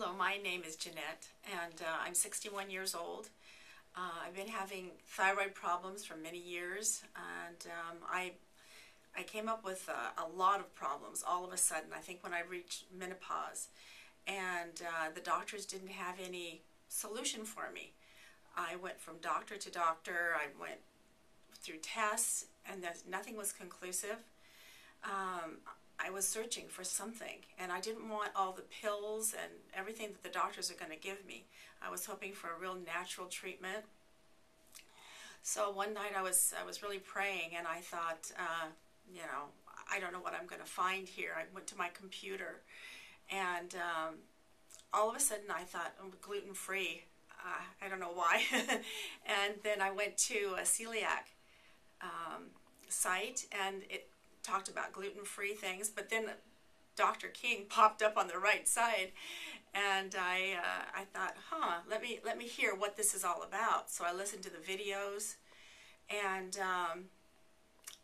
Hello, my name is Jeanette, and uh, I'm 61 years old. Uh, I've been having thyroid problems for many years, and um, I I came up with a, a, lot of problems all of a sudden. I think when I reached menopause, and uh, the doctors didn't have any solution for me. I went from doctor to doctor. I went through tests, and nothing was conclusive. Um, I was searching for something, and I didn't want all the pills and everything that the doctors are going to give me. I was hoping for a real natural treatment. So one night I was I was really praying, and I thought, uh, you know, I don't know what I'm going to find here. I went to my computer, and um, all of a sudden I thought, oh, gluten free. Uh, I don't know why. and then I went to a celiac um, site, and it talked about gluten-free things, but then Dr. King popped up on the right side, and I uh, I thought, huh, let me let me hear what this is all about. So I listened to the videos, and um,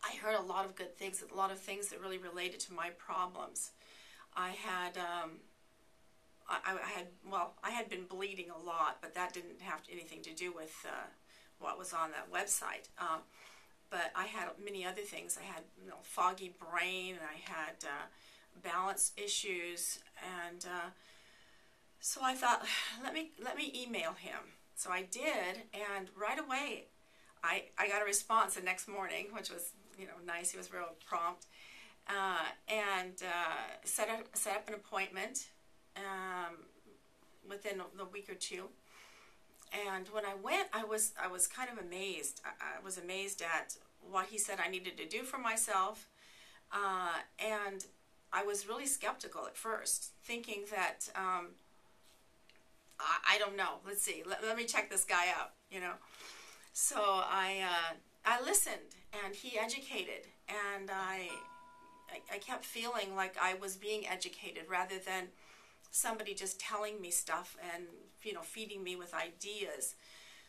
I heard a lot of good things, a lot of things that really related to my problems. I had um, I, had well, I had been bleeding a lot, but that didn't have anything to do with uh, what was on that website. Um, but I had many other things. I had you know, foggy brain, and I had uh, balance issues, and uh, so I thought, let me let me email him. So I did, and right away, I I got a response the next morning, which was you know nice. He was real prompt, uh, and uh, set up set up an appointment um, within a week or two and when I went, I was I was kind of amazed. I, I was amazed at what he said I needed to do for myself, uh, and I was really skeptical at first, thinking that um, I, I, don't know. Let's see. Let, let, me check this guy out. You know. So I uh, I listened, and he educated, and I, I I kept feeling like I was being educated rather than somebody just telling me stuff and you know feeding me with ideas.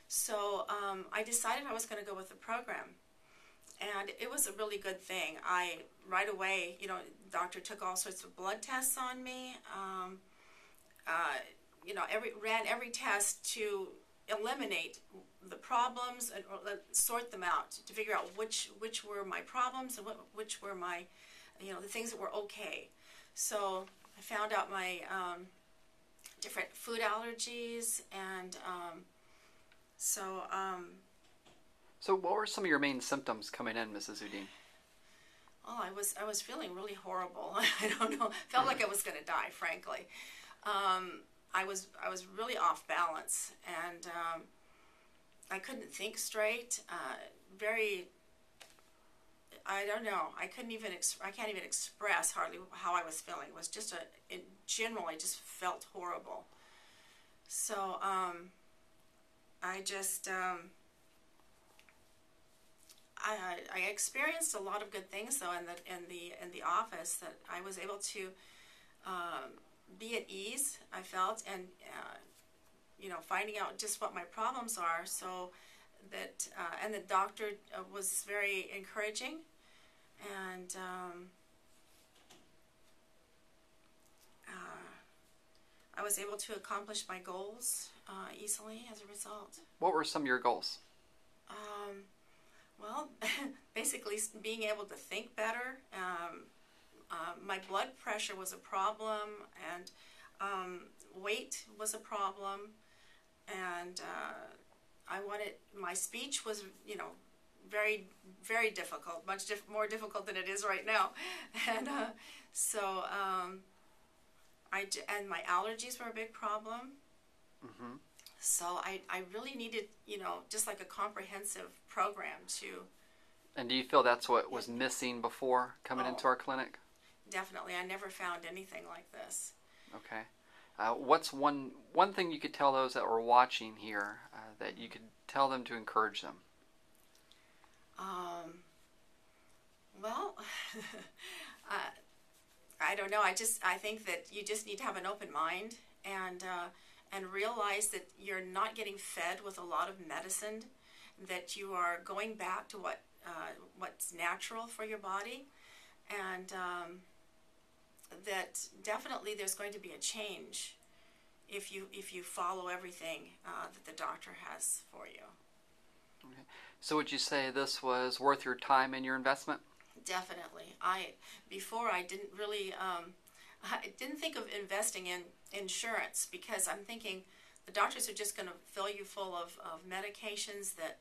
So um, I decided I was going to go with the program, and it was a really good thing. I right away, you know, doctor took all sorts of blood tests on me. Um, uh, you know, every ran every test to eliminate the problems and sort them out to figure out which which were my problems and what, which were my you know the things that were okay. So I found out my um, different food allergies, and um, so. Um, so, what were some of your main symptoms coming in, Mrs. Udine? Oh, I was I was feeling really horrible. I don't know. Felt like I was going to die, frankly. Um, I was I was really off balance, and um, I couldn't think straight. Uh, very I don't know. I couldn't even. I can't even express hardly how I was feeling. It was just a. In general, I just felt horrible. So um, I just um, I, I experienced a lot of good things though in the in the in the office that I was able to um, be at ease. I felt and uh, you know finding out just what my problems are. So that uh, and the doctor uh, was very encouraging and um, uh, I was able to accomplish my goals uh, easily as a result. What were some of your goals? Um, well, basically being able to think better. Um, uh, my blood pressure was a problem, and um, weight was a problem, and uh, I wanted my speech was you know very, very difficult, much dif- more difficult than it is right now. And uh, so, um, I d- and my allergies were a big problem. Mm-hmm. So I, I really needed, you know, just like a comprehensive program to. And do you feel that's what was missing before coming oh, into our clinic? Definitely, I never found anything like this. Okay. Uh, what's one one thing you could tell those that were watching here uh, that you could tell them to encourage them? Um, well, uh, I don't know. I just I think that you just need to have an open mind and uh, and realize that you're not getting fed with a lot of medicine. That you are going back to what uh, what's natural for your body, and um, that definitely there's going to be a change if you if you follow everything uh, that the doctor has for you. Okay. So would you say this was worth your time and your investment? Definitely. I before I didn't really um, I didn't think of investing in insurance because I'm thinking the doctors are just going to fill you full of, of medications that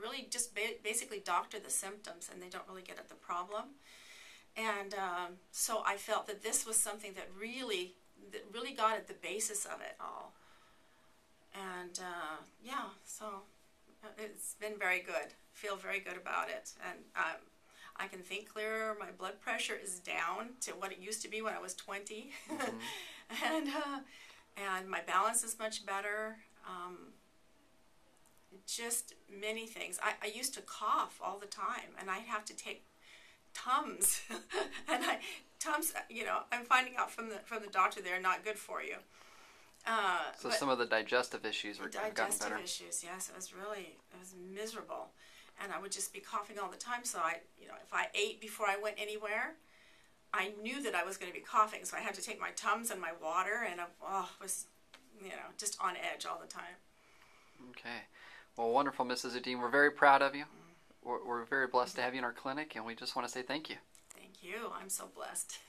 really just ba- basically doctor the symptoms and they don't really get at the problem. And um, so I felt that this was something that really that really got at the basis of it all. And uh, yeah, so uh, it's been very good. Feel very good about it, and um, I can think clearer. My blood pressure is down to what it used to be when I was 20, mm-hmm. and uh, and my balance is much better. Um, just many things. I, I used to cough all the time, and I'd have to take Tums, and I Tums. You know, I'm finding out from the from the doctor they're not good for you. Uh, so some of the digestive issues were digestive better. issues, yes, it was really it was miserable, and I would just be coughing all the time. So I, you know, if I ate before I went anywhere, I knew that I was going to be coughing, so I had to take my tums and my water, and I oh, was, you know, just on edge all the time. Okay, well, wonderful, Mrs. Udine. We're very proud of you. We're, we're very blessed to have you in our clinic, and we just want to say thank you. Thank you. I'm so blessed.